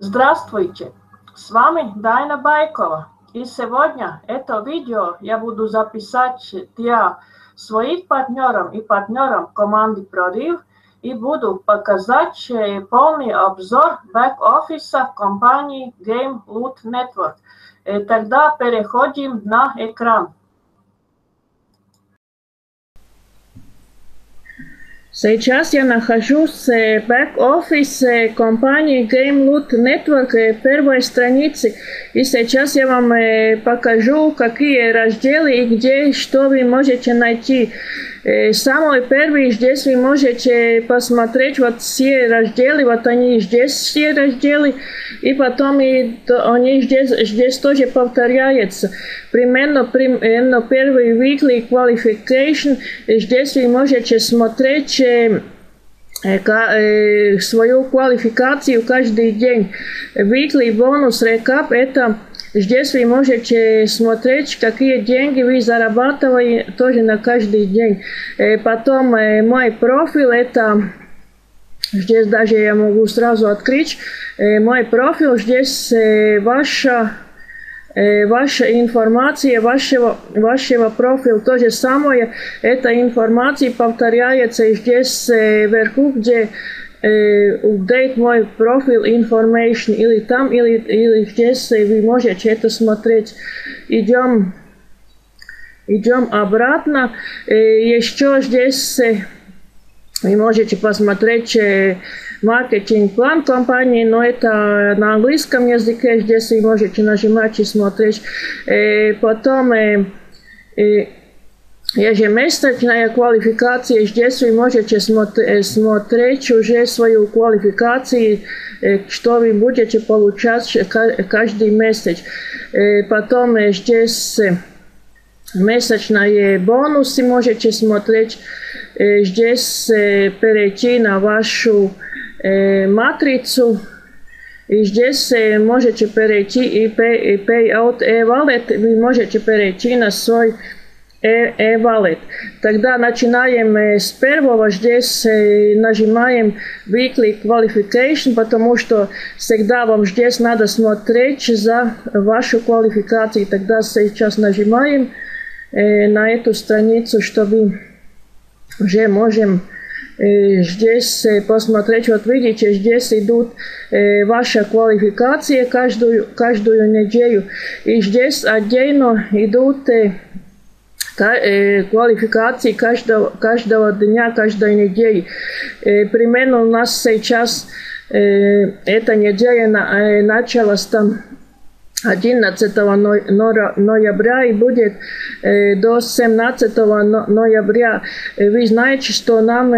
Здравствуйте! С вами Дайна Байкова. И сегодня это видео я буду записать для своих партнеров и партнеров команды Прорыв и буду показать полный обзор бэк-офиса компании Game Loot Network. Тогда переходим на экран. Сейчас я нахожусь в бэк-офисе компании Game Loot Network первой страницы. И сейчас я вам покажу, какие разделы и где, что вы можете найти. Самый первый здесь вы можете посмотреть вот все разделы, вот они здесь все разделы, и потом и они здесь, здесь тоже повторяются. Примерно, примерно первый weekly qualification, здесь вы можете смотреть свою квалификацию каждый день. Weekly бонус recap это Здесь вы можете смотреть, какие деньги вы зарабатываете тоже на каждый день. Потом мой профиль это Здесь даже я могу сразу открыть мой профиль. Здесь ваша ваша информация, вашего, вашего профиля то же самое. Эта информация повторяется здесь вверху, где update мой профиль information или там, или, или здесь вы можете это смотреть. Идем, идем обратно. Еще здесь вы можете посмотреть маркетинг-план компании, но это на английском языке. Здесь вы можете нажимать и смотреть. Потом Ежемесячная квалификация. Здесь вы можете смотреть уже свою квалификацию, что вы будете получать каждый месяц. Потом здесь месячные бонусы можете смотреть. Здесь перейти на вашу матрицу. И здесь можете перейти и Payout e-Wallet. Вы можете перейти на свой e-wallet. Тогда начинаем с первого. Здесь нажимаем Weekly Qualification, потому что всегда вам здесь надо смотреть за вашу квалификацию. Тогда сейчас нажимаем на эту страницу, чтобы уже можем здесь посмотреть, вот видите, здесь идут ваша квалификация каждую, каждую неделю. И здесь отдельно идут квалификации каждого, каждого дня, каждой недели. Примерно у нас сейчас эта неделя началась там 11 ноября и будет до 17 ноября. Вы знаете, что нам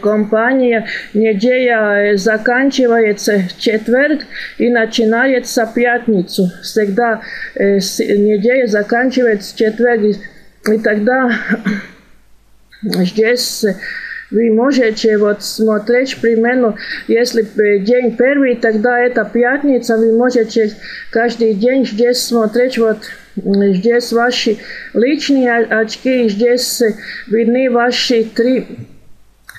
компания неделя заканчивается в четверг и начинается в пятницу. Всегда неделя заканчивается в четверг. И тогда здесь вы можете вот смотреть примерно, если день первый, тогда это пятница, вы можете каждый день здесь смотреть вот здесь ваши личные очки, здесь видны ваши три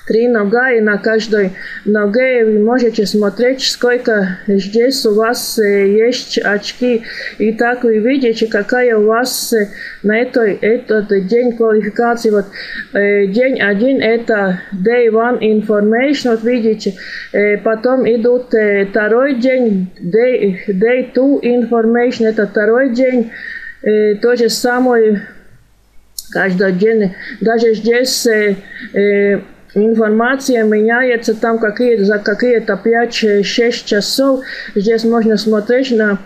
три нога, и на каждой ноге вы можете смотреть, сколько здесь у вас есть очки. И так вы видите, какая у вас на этой, этот день квалификации. Вот день один это day one information, вот видите. Потом идут второй день, day, day two information, это второй день. То же самое каждый день. Даже здесь информация меняется там какие, за какие-то 5-6 часов. Здесь можно смотреть на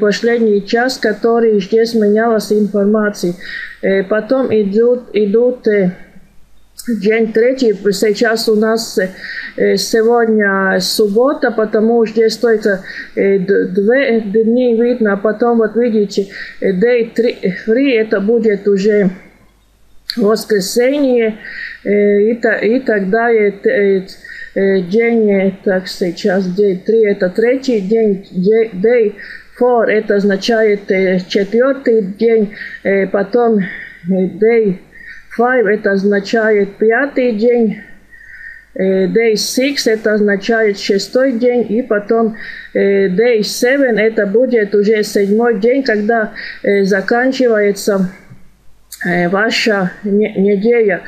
последний час, который здесь менялась информация. Потом идут, идут День третий, сейчас у нас сегодня суббота, потому здесь только две дни видно, а потом вот видите, day three, это будет уже воскресенье, и, и тогда день, так сейчас день 3 это третий день, day four это означает четвертый день, потом day five это означает пятый день, Day 6 это означает шестой день, и потом Day 7 это будет уже седьмой день, когда заканчивается ваша неделя.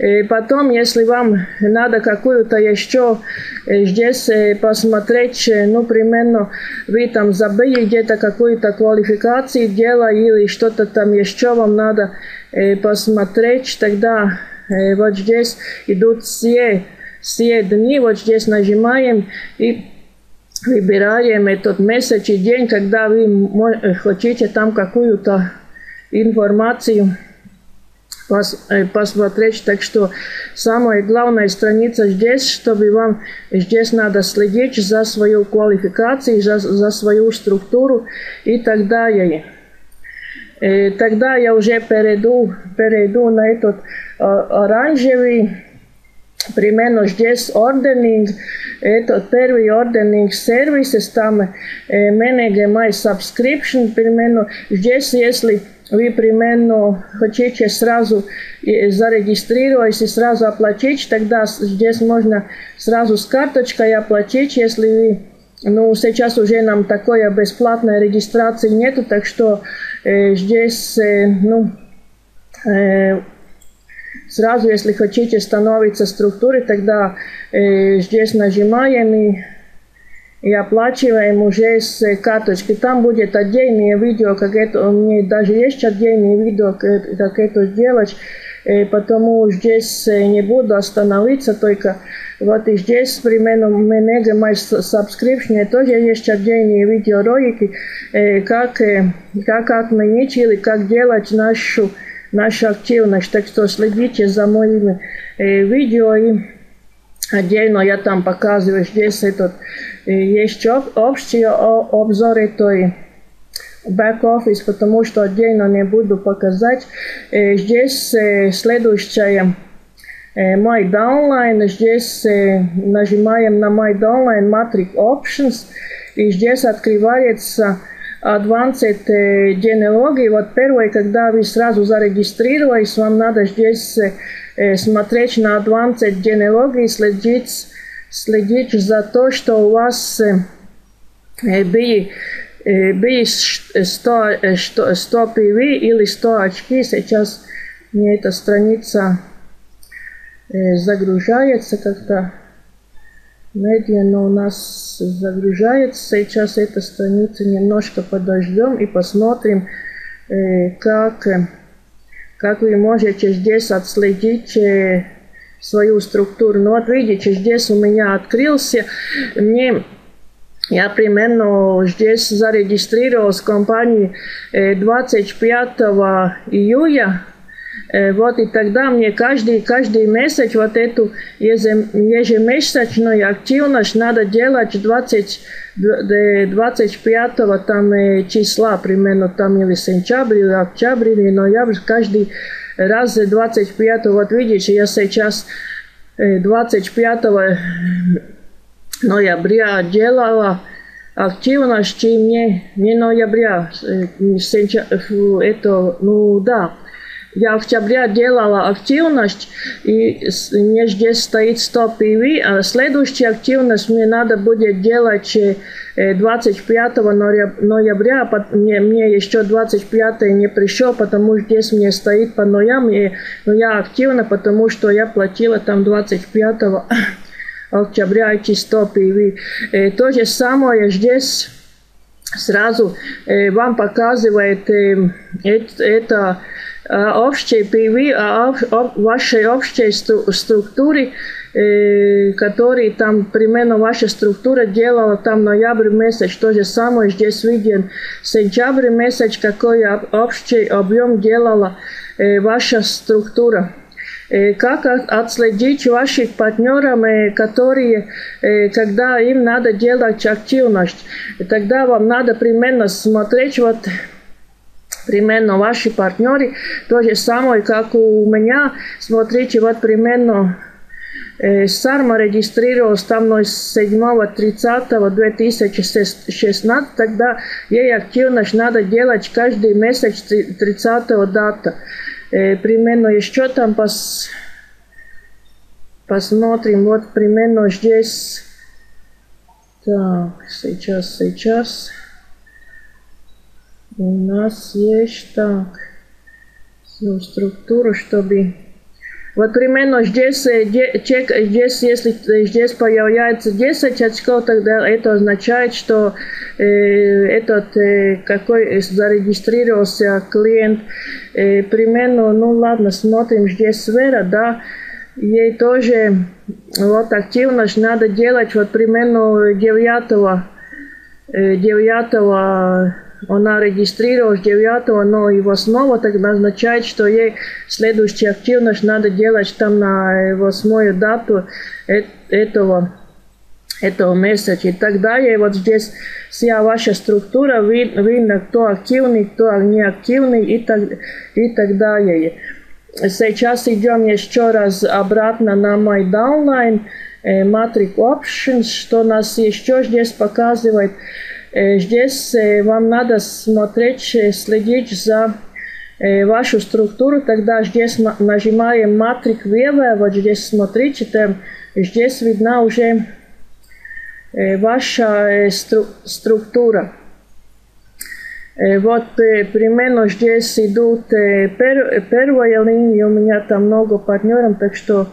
И потом, если вам надо какую-то еще здесь посмотреть, ну, примерно вы там забыли где-то какую-то квалификацию дела или что-то там еще вам надо посмотреть, тогда вот здесь идут все, все дни, вот здесь нажимаем и выбираем этот месяц и день, когда вы хотите там какую-то информацию посмотреть. Так что самая главная страница здесь, чтобы вам здесь надо следить за свою квалификацию, за, за свою структуру и так далее. И тогда я уже перейду, перейду на этот оранжевый примерно здесь ордеринг, это первый ордеринг сервис, там э, manage my subscription, примерно здесь, если вы примерно хотите сразу зарегистрировать и сразу оплатить, тогда здесь можно сразу с карточкой оплатить, если вы ну, сейчас уже нам такой бесплатной регистрации нету, так что э, здесь, э, ну, э, сразу, если хотите становиться структурой, тогда э, здесь нажимаем и и оплачиваем уже с карточки. Там будет отдельное видео, как это, у меня даже есть отдельное видео, как это сделать, потому здесь не буду остановиться, только вот и здесь примерно Menega My Subscription тоже есть отдельные видеоролики, как, как отменить или как делать нашу, нашу активность. Так что следите за моими видео и отдельно я там показываю здесь этот есть общие обзоры той бэк-офис, потому что отдельно не буду показать. Здесь следующее My Downline. Здесь нажимаем на My Downline Matrix Options. И здесь открывается Advanced Genealogy. Вот первое, когда вы сразу зарегистрировались, вам надо здесь смотреть на Advanced Genealogy, следить следить за то, что у вас были, были 100, 100, 100 PV или 100 очки. Сейчас мне эта страница загружается как-то медленно у нас загружается. Сейчас эта страница немножко подождем и посмотрим, как, как вы можете здесь отследить свою структуру. Но вот видите, здесь у меня открылся, мне я примерно здесь зарегистрировалась в компании 25 июля. Вот и тогда мне каждый, каждый месяц вот эту ежемесячную активность надо делать 20, 25 там, числа примерно, там или сентябрь, или октябрь, или ноябрь, каждый раз 25 вот видите, я сейчас 25 ноября делала активность, и мне не ноября, это, ну да, я в октябре делала активность, и мне здесь стоит 100 PV, а следующая активность мне надо будет делать 25 ноября, мне, мне еще 25 не пришел, потому что здесь мне стоит по ноям, и, но я активна, потому что я платила там 25 октября эти 100 PV. То же самое здесь сразу вам показывает это общей PV, вашей общей структуре, который там примерно ваша структура делала там ноябрь месяц, то же самое здесь виден сентябрь месяц, какой общий объем делала ваша структура как отследить ваших партнеров, которые, когда им надо делать активность. Тогда вам надо примерно смотреть вот примерно ваши партнеры, то же самое, как у меня. Смотрите, вот примерно Сарма регистрировалась там 7.30.2016, тогда ей активность надо делать каждый месяц 30 дата. Примерно еще там по посмотрим, вот примерно здесь. Так, сейчас, сейчас. У нас есть так. Структуру, чтобы вот примерно здесь, здесь, если здесь появляется 10 очков, тогда это означает, что э, этот э, какой зарегистрировался клиент э, примерно, ну ладно, смотрим здесь сфера, да, ей тоже вот активность надо делать вот примерно 9 9 она регистрировалась 9 но его снова тогда означает, что ей следующая активность надо делать там на восьмую дату этого этого месяца. И тогда ей вот здесь вся ваша структура видно, кто активный, кто неактивный и так, и так далее. Сейчас идем еще раз обратно на My Downline, Matrix Options, что нас еще здесь показывает. Здесь вам надо смотреть, следить за вашу структуру, тогда здесь нажимаем матрик Вева, вот здесь смотрите, там, здесь видна уже ваша стру структура. Вот примерно здесь идут пер, первая линия, у меня там много партнеров, так что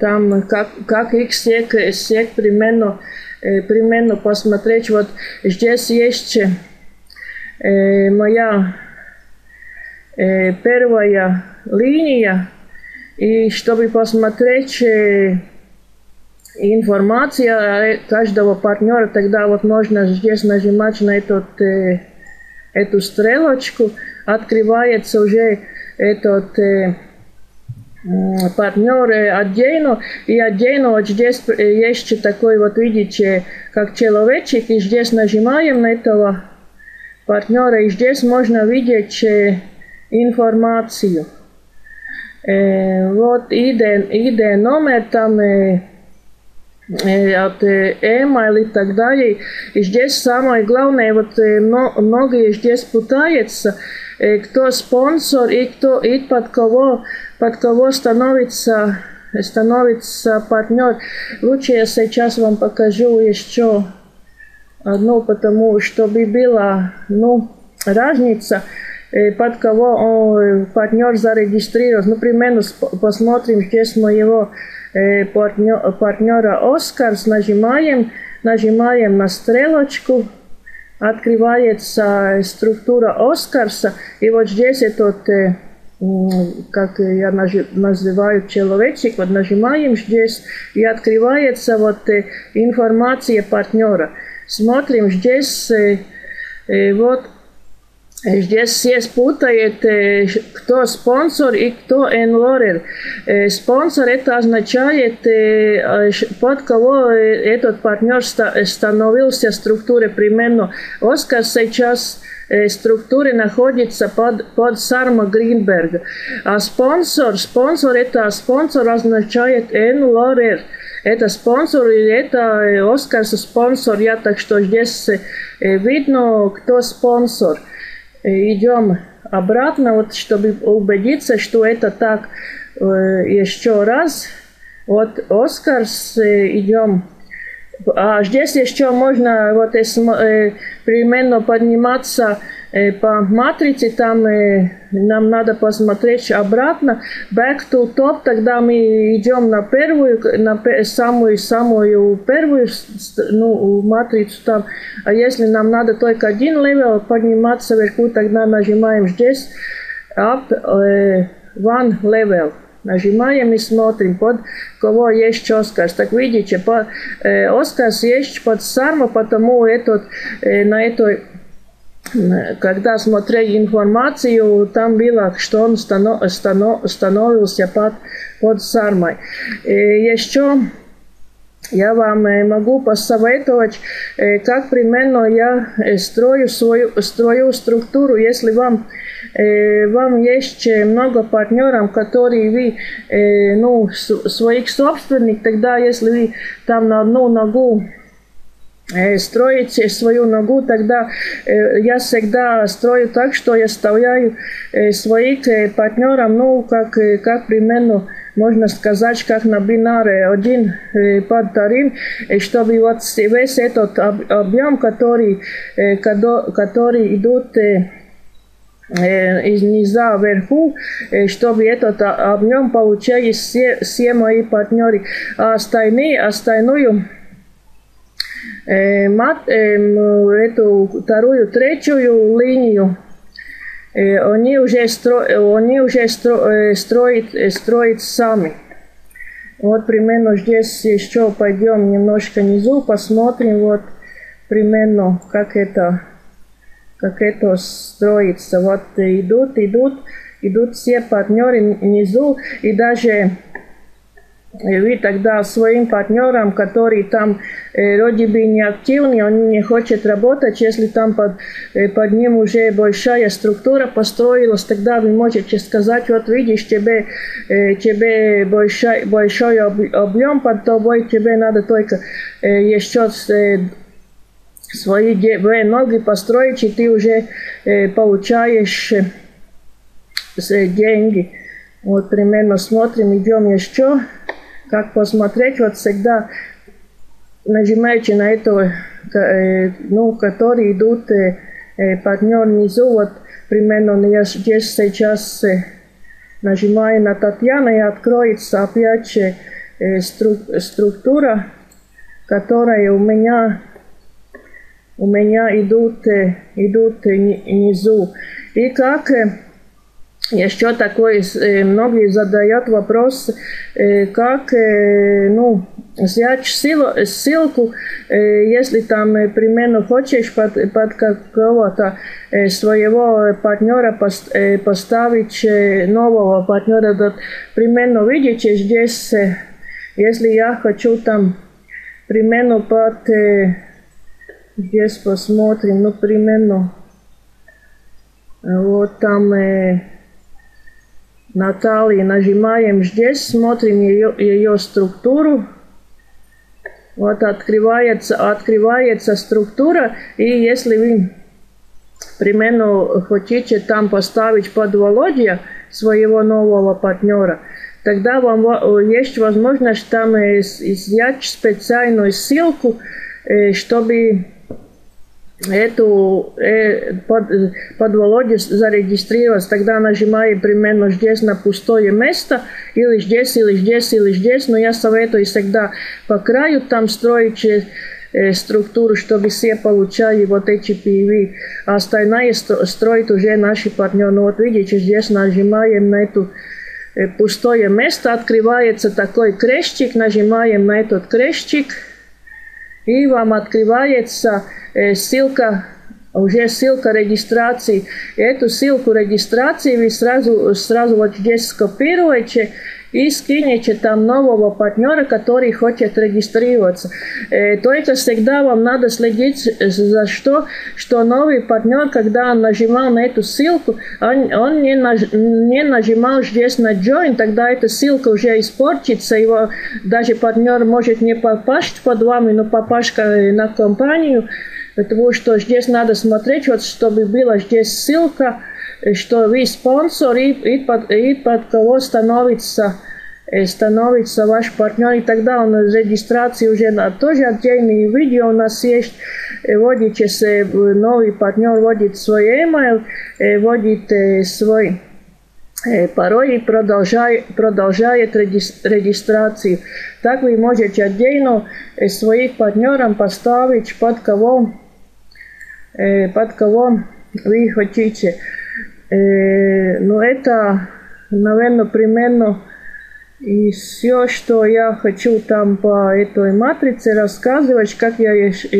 там как, как их всех, всех примерно, примерно посмотреть. Вот здесь есть моя первая линия, и чтобы посмотреть информация каждого партнера, тогда вот можно здесь нажимать на этот, эту стрелочку, открывается уже этот партнеры отдельно, и отдельно вот здесь есть такой вот, видите, как человечек, и здесь нажимаем на этого партнера, и здесь можно видеть информацию. Вот ID, ID номер там от email и так далее. И здесь самое главное, вот многие здесь пытаются, кто спонсор и кто и под кого под кого становится, становится партнер. Лучше я сейчас вам покажу еще одну, потому чтобы была ну, разница, под кого партнер зарегистрирован. Ну, примерно посмотрим здесь моего партнера, партнера Оскарс, нажимаем, нажимаем на стрелочку, открывается структура Оскарса, и вот здесь этот как я называю человечек, вот нажимаем здесь, и открывается вот информация партнера. Смотрим здесь, вот Здесь все спутают, кто спонсор и кто энлорер. Спонсор это означает, под кого этот партнер становился структуре примерно. Оскар сейчас структуре находится под, под Сарма Гринберга. А спонсор, спонсор это спонсор означает энлорер. Это спонсор или это Оскарс спонсор. Я так что здесь видно, кто спонсор. Идем обратно, вот, чтобы убедиться, что это так еще раз. Вот Оскарс, идем а здесь еще можно вот э, примерно подниматься э, по матрице, там э, нам надо посмотреть обратно. Back to top, тогда мы идем на первую, на самую, самую первую ну, матрицу там. А если нам надо только один level подниматься вверху, тогда нажимаем здесь up one level. Нажимаем и смотрим, под кого есть Оскар. Так видите, по, э, Оскар есть под Сарма, потому этот, э, на этой когда смотрели информацию, там было, что он станов, станов, становился под, под Сармой. И еще я вам могу посоветовать, как примерно я строю свою строю структуру. Если вам вам есть много партнеров, которые вы, ну, своих собственных, тогда если вы там на одну ногу строить свою ногу, тогда я всегда строю так, что я вставляю своих партнеров, ну, как, как примерно можно сказать, как на бинаре один под вторым, чтобы вот весь этот объем, который, который идут из низа вверху, чтобы этот объем получали все, все мои партнеры. А остальные, остальную мат, эту вторую, третью линию они уже, стро, они уже стро, строят, строят сами. Вот примерно здесь еще пойдем немножко внизу, посмотрим вот примерно как это как это строится. Вот идут, идут, идут все партнеры внизу, и даже вы тогда своим партнерам, который там э, вроде бы не активный, он не хочет работать, если там под, э, под ним уже большая структура построилась, тогда вы можете сказать, вот видишь, тебе, э, тебе большой, большой объем под тобой, тебе надо только э, еще э, свои две ноги построить, и ты уже э, получаешь э, деньги. Вот примерно смотрим, идем еще, как посмотреть, вот всегда нажимаете на это, э, ну, которые идут э, э, партнер внизу, вот примерно я здесь сейчас нажимаю на Татьяну, и откроется опять стру, структура, которая у меня у меня идут, идут внизу. И как еще такой, многие задают вопрос, как ну, взять ссылку, если там примерно хочешь под, под какого-то своего партнера поставить нового партнера. Вот, примерно видите здесь, если я хочу там примерно под Здесь посмотрим, ну, примерно, вот там э, Натальи нажимаем здесь, смотрим ее, ее структуру. Вот открывается, открывается структура, и если вы примерно хотите там поставить под Володя своего нового партнера, тогда вам есть возможность там изъять специальную ссылку, э, чтобы эту э, под, под Володю зарегистрироваться, тогда нажимаю примерно здесь на пустое место, или здесь, или здесь, или здесь, но я советую всегда по краю там строить э, структуру, чтобы все получали вот эти PV, а остальное строит уже наши партнеры. Ну вот видите, здесь нажимаем на эту э, пустое место, открывается такой крестик, нажимаем на этот крестик, и вам открывается ссылка, уже ссылка регистрации. Эту ссылку регистрации вы сразу, сразу вот здесь скопируете и скинете там нового партнера, который хочет регистрироваться. Э, только всегда вам надо следить за что, что новый партнер, когда он нажимал на эту ссылку, он, он не, наж, не нажимал здесь на join, тогда эта ссылка уже испортится, его даже партнер может не попасть под вами, но попасть на компанию, потому что здесь надо смотреть, вот чтобы была здесь ссылка, что вы спонсор и, и, под, и под кого становится становится ваш партнер, и тогда он регистрации уже на тоже отдельные видео у нас есть. Вводите новый партнер, вводит свой email, вводит свой пароль и продолжает, продолжает регистрацию. Так вы можете отдельно своих партнерам поставить под кого, под кого вы хотите. Но это, наверное, примерно и все, что я хочу там по этой матрице рассказывать, как я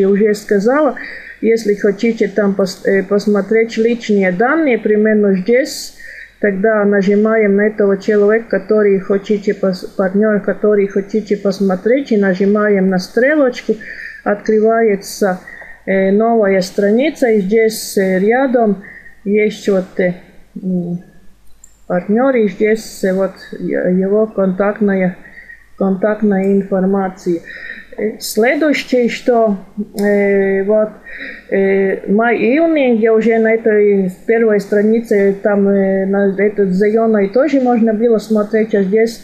уже сказала, если хотите там э, посмотреть личные данные, примерно здесь, тогда нажимаем на этого человека, который хотите, партнер, который хотите посмотреть, и нажимаем на стрелочку, открывается э, новая страница, и здесь э, рядом есть вот партнер, и здесь вот его контактная, контактная информация. Следующее, что э, вот э, май-июнь, где уже на этой первой странице, там э, на этот зеленой тоже можно было смотреть, а здесь,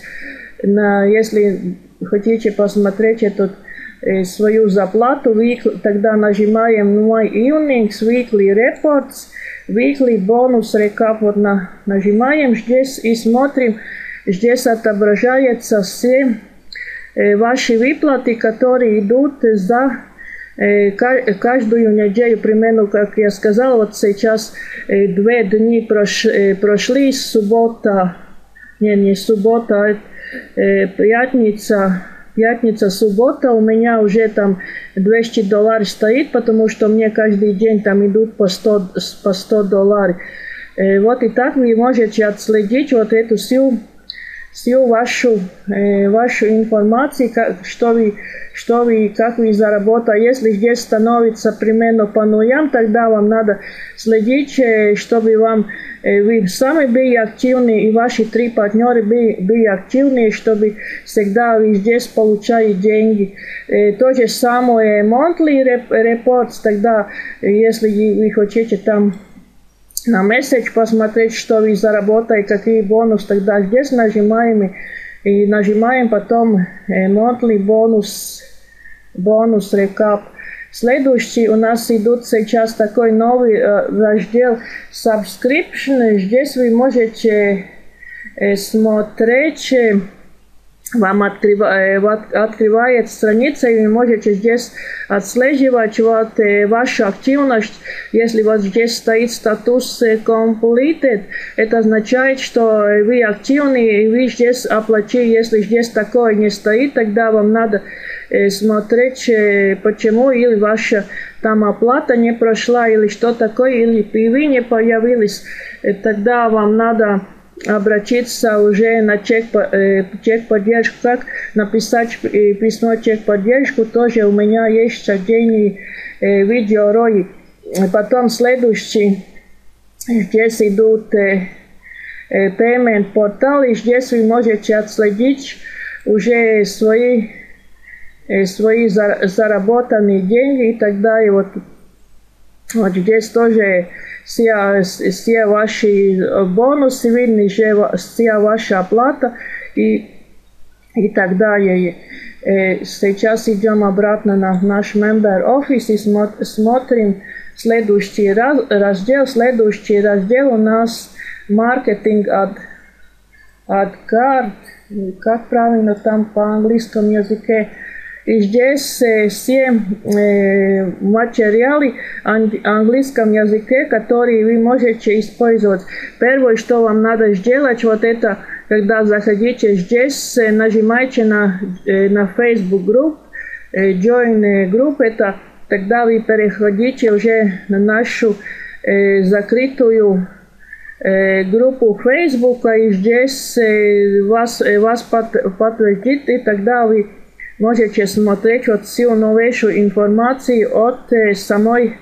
на, если хотите посмотреть этот э, свою зарплату, тогда нажимаем My Evenings Weekly Reports, Weekly Bonus Recap, вот на, нажимаем здесь и смотрим, здесь отображается все ваши выплаты, которые идут за каждую неделю, примерно, как я сказала, вот сейчас две дни прошли, суббота, не, не суббота, пятница, пятница, суббота, у меня уже там 200 долларов стоит, потому что мне каждый день там идут по 100, по 100 долларов. Вот и так вы можете отследить вот эту всю всю вашу, э, вашу информацию, как, что, вы, что вы, как вы заработали. Если здесь становится примерно по нулям, тогда вам надо следить, э, чтобы вам, э, вы сами были активны и ваши три партнера были, были активны, чтобы всегда вы здесь получали деньги. Э, то же самое monthly report, тогда, если вы хотите там на месседж посмотреть, что вы заработали, какие бонусы, тогда здесь нажимаем и нажимаем потом monthly бонус, бонус рекап. Следующий у нас идут сейчас такой новый э, раздел subscription. Здесь вы можете э, смотреть вам открывает, открывает страница, и вы можете здесь отслеживать вот вашу активность. Если вот здесь стоит статус completed, это означает, что вы активны, и вы здесь оплатили. Если здесь такое не стоит, тогда вам надо смотреть, почему или ваша там оплата не прошла, или что такое, или вы не появились. Тогда вам надо обратиться уже на чек, э, чек поддержку. Как написать э, письмо чек поддержку, тоже у меня есть отдельный э, видеоролик. Потом следующий, здесь идут payment порталы, здесь вы можете отследить уже свои, свои заработанные деньги и так далее. Вот, вот здесь тоже все, все ваши бонусы видны, вся ваша оплата и, и так далее. Сейчас идем обратно на наш member office и смотрим следующий раздел. Следующий раздел у нас маркетинг от, от карт. Как правильно там по английскому языке? И здесь все материалы в английском языке, которые вы можете использовать. Первое, что вам надо сделать, вот это, когда заходите здесь, нажимайте на, на Facebook групп, Join Group, это тогда вы переходите уже на нашу закрытую группу Facebook, и здесь вас, вас подтвердит, и тогда вы можете смотреть вот всю новейшую информацию от э, самой,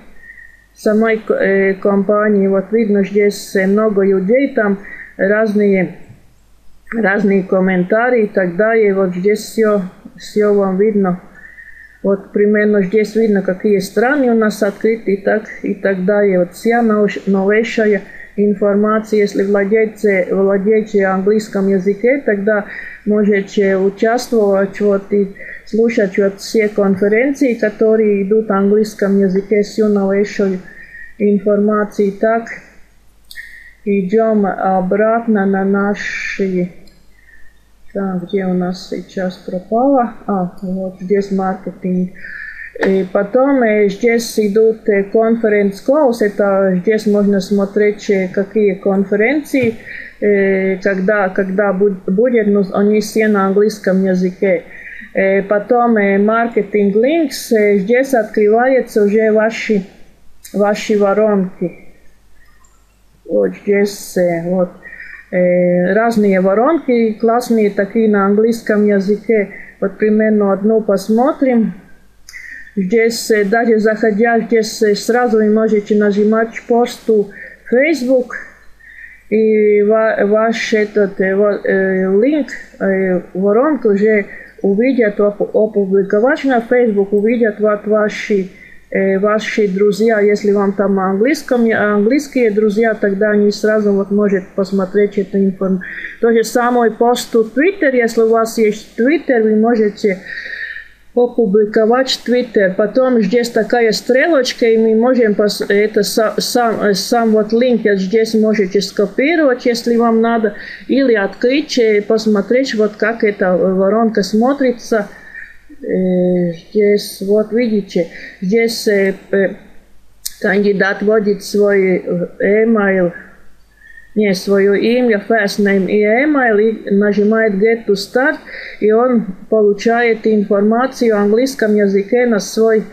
самой э, компании. Вот видно здесь много людей, там разные, разные комментарии и так далее. Вот здесь все, все вам видно. Вот примерно здесь видно, какие страны у нас открыты и так, и так далее. Вот вся новейшая информация, если владеете, владеете английском языке, тогда можете участвовать вот, и слушать вот все конференции, которые идут на английском языке, всю новейшую информацию. Так, идем обратно на наши... Так, где у нас сейчас пропало? А, вот здесь маркетинг. И потом здесь идут конференц-клаус, это здесь можно смотреть, какие конференции, когда, когда будет, но они все на английском языке. Потом маркетинг линкс, здесь открываются уже ваши, ваши воронки. Вот здесь вот разные воронки, классные такие на английском языке. Вот примерно одну посмотрим. Здесь, даже заходя, здесь сразу вы можете нажимать посту Facebook, и ваш этот линк, воронка уже увидят опубликовать на Facebook, увидят вот ваши ваши друзья, если вам там английском, английские друзья, тогда они сразу вот может посмотреть эту информацию. То же самое пост в Twitter, если у вас есть Twitter, вы можете опубликовать в Twitter. Потом здесь такая стрелочка, и мы можем это сам, сам вот линк здесь можете скопировать, если вам надо, или открыть и посмотреть, вот как эта воронка смотрится. Здесь, вот видите, здесь кандидат вводит свой email, не свое имя, first name и email, и нажимает Get to Start, и он получает информацию в английском языке на свой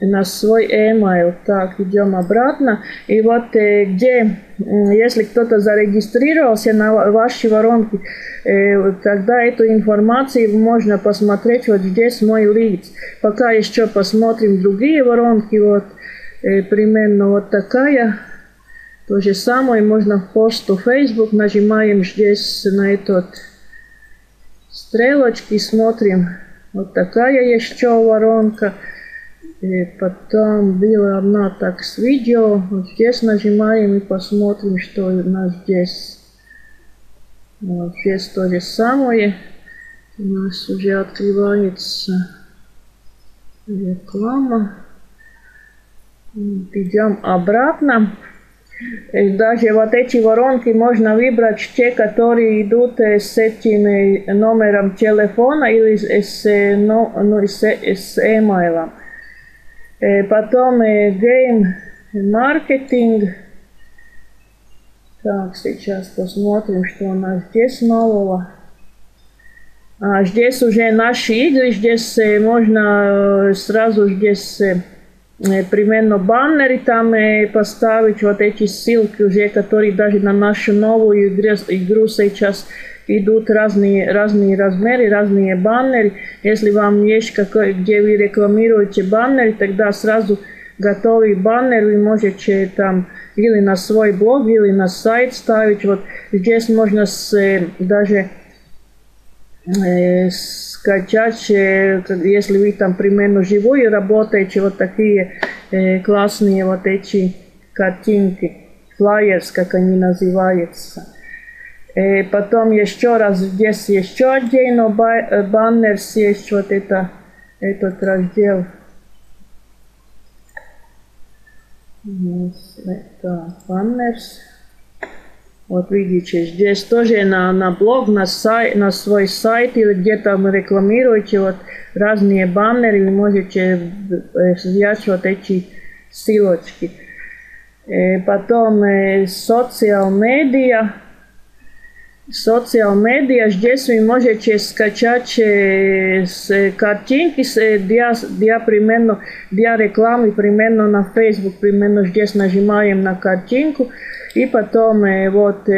на свой email. Так, идем обратно. И вот где, если кто-то зарегистрировался на вашей воронке, тогда эту информацию можно посмотреть вот здесь мой лиц. Пока еще посмотрим другие воронки. Вот примерно вот такая то же самое можно в посту Facebook, нажимаем здесь на этот стрелочки, смотрим. Вот такая еще воронка. И потом была одна так с видео. Вот здесь нажимаем и посмотрим, что у нас здесь. Вот здесь то же самое. У нас уже открывается реклама. Идем обратно. Даже вот эти воронки можно выбрать те, которые идут с этим номером телефона или с, ну, ну, с, с email. Потом game маркетинг. Так, сейчас посмотрим, что у нас здесь нового. А здесь уже наши игры, здесь можно сразу здесь примерно баннеры там поставить, вот эти ссылки уже, которые даже на нашу новую игру, игру сейчас идут разные, разные размеры, разные баннеры. Если вам есть какой, где вы рекламируете баннер, тогда сразу готовый баннер вы можете там или на свой блог, или на сайт ставить. Вот здесь можно с, даже э, скачать, если вы там примерно живую работаете, вот такие э, классные вот эти картинки, flyers, как они называются. Э, потом еще раз здесь еще отдельно баннер есть, вот это, этот раздел. Это баннерс. Вот видите, здесь тоже на, на блог, на, сайт, на свой сайт или где-то вы рекламируете вот разные баннеры, вы можете взять вот эти ссылочки. И потом социал медиа. Социал медиа, здесь вы можете скачать с картинки для, для, примерно, для рекламы примерно на Facebook, примерно здесь нажимаем на картинку, и потом вот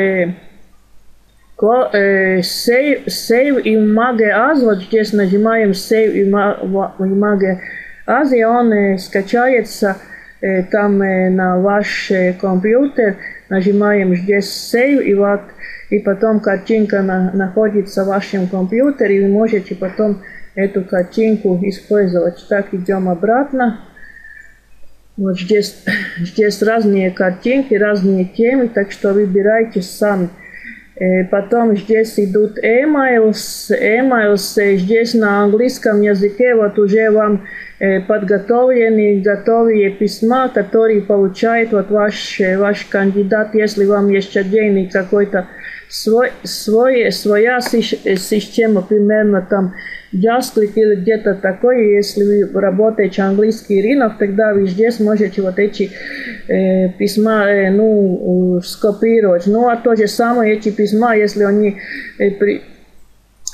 save, save Image As, вот здесь нажимаем Save Image As, и он скачается там на ваш компьютер, нажимаем здесь Save, и вот и потом картинка на, находится в вашем компьютере, и вы можете потом эту картинку использовать. Так, идем обратно. Вот здесь, здесь разные картинки, разные темы, так что выбирайте сами. Э, потом здесь идут emails, emails, здесь на английском языке вот уже вам э, подготовлены готовые письма, которые получает вот ваш, ваш кандидат, если вам есть отдельный какой-то свой, свой, своя система, примерно там JustClick или где-то такое, если вы работаете английский рынок, тогда вы здесь можете вот эти э, письма э, ну, скопировать. Ну, а то же самое эти письма, если они э, при,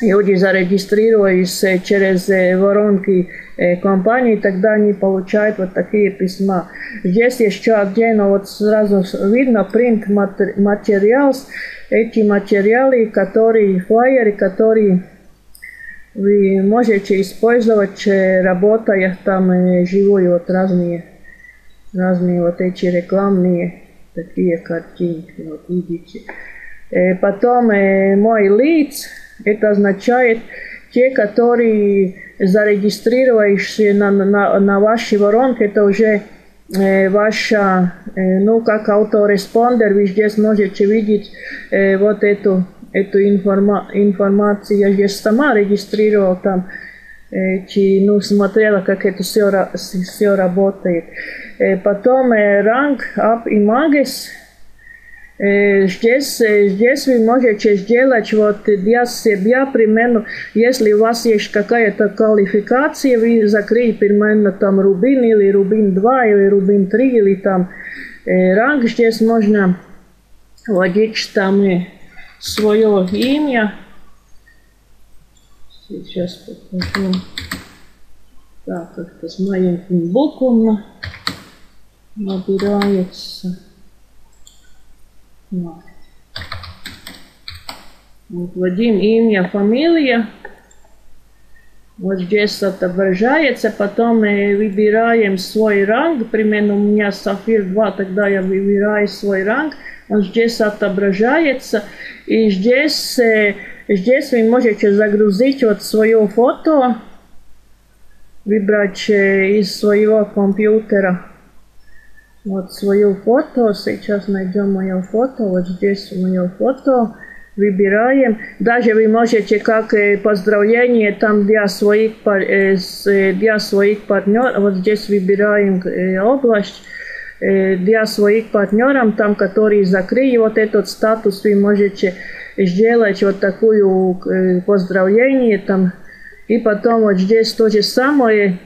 люди зарегистрировались э, через э, воронки э, компании, тогда они получают вот такие письма. Здесь еще отдельно вот сразу видно print materials, эти материалы, которые, флайеры, которые вы можете использовать, работая там живую, вот разные, разные вот эти рекламные такие картинки, вот видите. Потом мой лиц, это означает те, которые зарегистрировались на, на, на вашей воронке, это уже э, ваша, э, ну, как автореспондер, вы здесь можете видеть э, вот эту, эту информа информацию. Я здесь сама регистрировала там, э, ну, смотрела, как это все, все работает. Потом ранг, ап и магис – Здесь, здесь вы можете сделать вот для себя примерно, если у вас есть какая-то квалификация, вы закрыли примерно там рубин или рубин 2 или рубин 3 или там ранг, здесь можно вводить там э, свое имя. Сейчас покажу. Так, как-то с маленьким буквами набирается. Вот. Вот, вводим имя, фамилия. Вот здесь отображается, потом мы выбираем свой ранг, примерно у меня Сафир 2, тогда я выбираю свой ранг, здесь отображается, и здесь, э, здесь вы можете загрузить вот свое фото, выбрать э, из своего компьютера вот свое фото. Сейчас найдем мое фото. Вот здесь мое фото. Выбираем. Даже вы можете как э, поздравление там для своих, для своих партнеров. Вот здесь выбираем область для своих партнеров, там, которые закрыли вот этот статус, вы можете сделать вот такую поздравление там. И потом вот здесь то же самое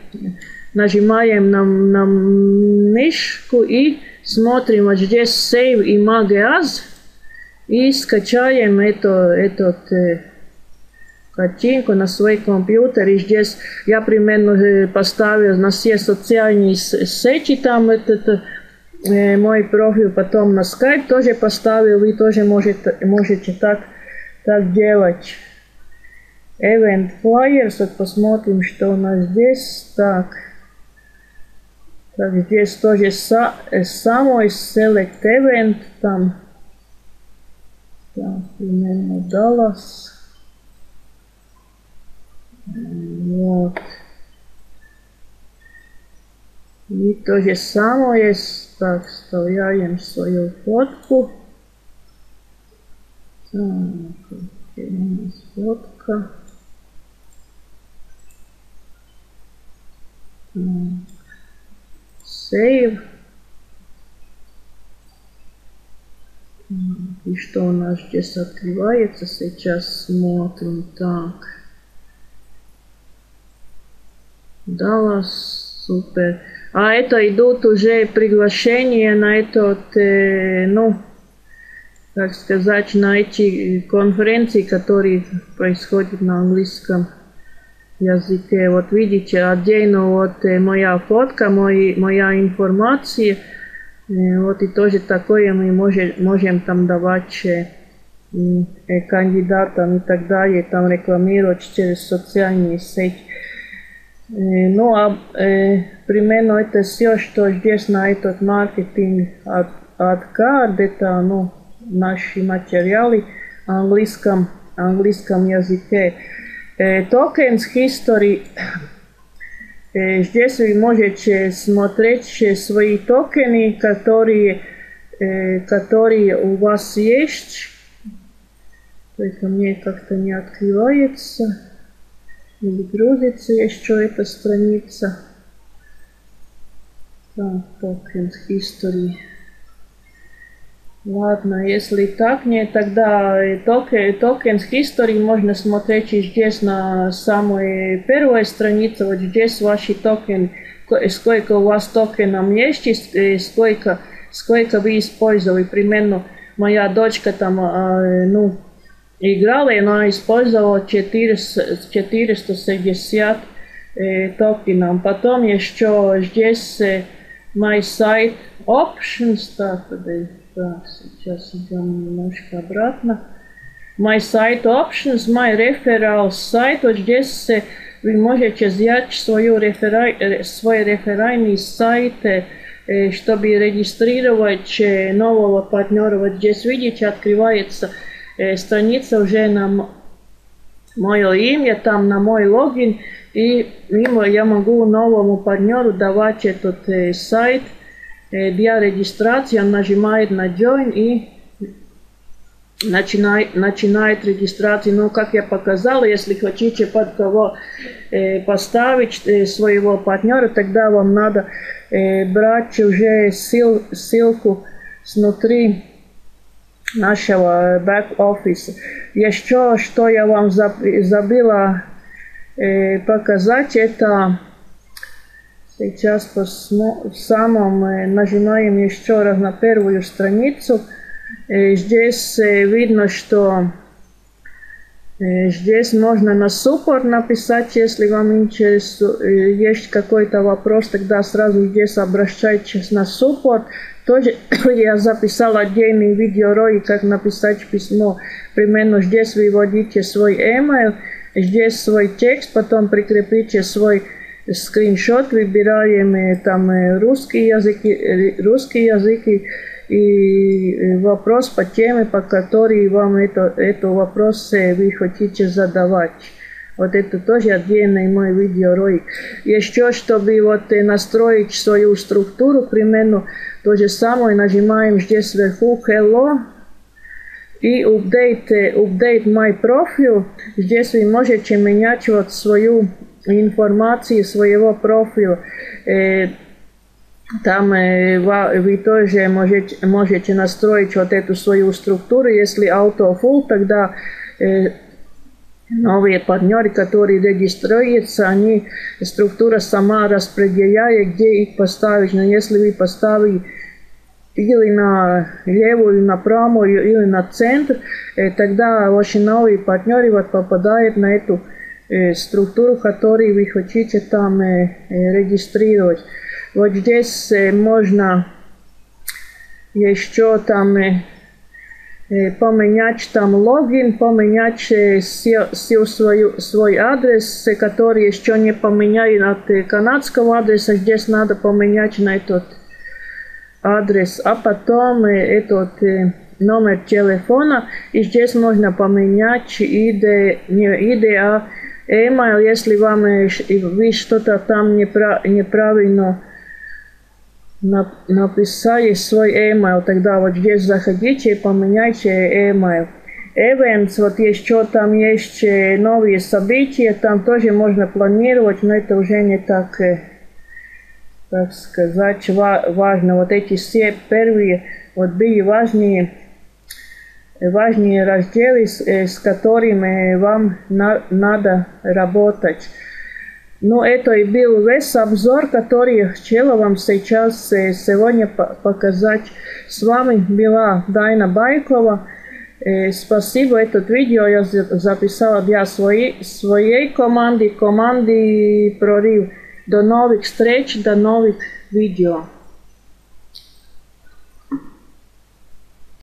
нажимаем на, на мышку и смотрим вот здесь Save и Mageaz и скачаем эту, этот э, картинку на свой компьютер. И здесь я примерно э, поставил на все социальные сети там этот э, мой профиль, потом на Skype тоже поставил, вы тоже можете, можете так, так делать. Event Flyers, вот посмотрим, что у нас здесь. Так. Так, здесь тоже са, самый select event там. Так, примерно Dallas. Вот. И то же самое. Так, вставляем свою фотку. Так, у нас фотка? Save. И что у нас здесь открывается? Сейчас смотрим. Так. Даллас. Супер. А это идут уже приглашения на этот, э, ну, как сказать, на эти конференции, которые происходят на английском языке. Вот видите, отдельно вот моя фотка, мой, моя информация. Вот и тоже такое мы можем, можем там давать кандидатам и так далее, там рекламировать через социальные сети. Ну, а э, примерно это все, что здесь на этот маркетинг от, от карт, это ну, наши материалы английском, английском языке. Tokens History. Здесь вы можете смотреть свои токены, которые, которые у вас есть. Только мне как-то не открывается. Или грузится еще эта страница. Так, Tokens History. Ладно, если так, не, тогда token, token history можно смотреть здесь на самой первой странице, вот здесь ваши токены, сколько у вас токенов есть, и сколько, сколько вы использовали. Примерно моя дочка там, ну, играла, и она использовала 400, 460 э, токенов. Потом еще здесь э, my site options, так, подожди. Так, сейчас идем немножко обратно. My site options, my referral site. Вот здесь вы можете взять свою рефера... свой реферальный сайт, чтобы регистрировать нового партнера. Вот здесь видите, открывается страница уже на, мое имя там на мой логин, и мимо я могу новому партнеру давать этот э, сайт э, для регистрации. Он нажимает на Join и начинает, начинает регистрацию. Но, как я показала, если хотите под кого э, поставить э, своего партнера, тогда вам надо э, брать уже ссыл, ссылку снутри нашего бэк-офиса. Еще что я вам забыла э, показать, это сейчас посмо... в самом э, нажимаем еще раз на первую страницу. Э, здесь видно, что Здесь можно на суппорт написать, если вам интересует, э, есть какой-то вопрос, тогда сразу здесь обращайтесь на суппорт. Тоже я записал отдельный видеоролик, как написать письмо. Примерно здесь вы вводите свой email, здесь свой текст, потом прикрепите свой скриншот, выбираем там русский язык, русский язык и вопрос по теме, по которой вам это, это вопрос вы хотите задавать. Вот это тоже отдельный мой видеоролик. Еще, чтобы вот настроить свою структуру, примерно то же самое нажимаем здесь сверху Hello и update, update my profile. Здесь вы можете менять вот свою информацию своего профиля. Там вы тоже можете, можете настроить вот эту свою структуру. Если auto full, тогда новые партнеры, которые регистрируются, они, структура сама распределяет, где их поставить. Но если вы поставите или на левую, на правую, или на центр, тогда ваши новые партнеры вот попадают на эту структуру, которую вы хотите там регистрировать. Вот здесь можно еще там поменять там логин, поменять всю свою, свой адрес, который еще не поменяли от канадского адреса. Здесь надо поменять на этот адрес, а потом этот номер телефона. И здесь можно поменять ID, не ID, а email, если вам вы что-то там неправильно написали свой email, тогда вот здесь заходите и поменяйте email. Events, вот еще там есть новые события, там тоже можно планировать, но это уже не так, так сказать, важно. Вот эти все первые вот были важные, важные разделы, с, с которыми вам на, надо работать. Ну, это и был весь обзор, который хотела вам сейчас сегодня показать. С вами была Дайна Байкова. Спасибо, этот видео я записала для своей, своей команды, команды Прорив. До новых встреч, до новых видео.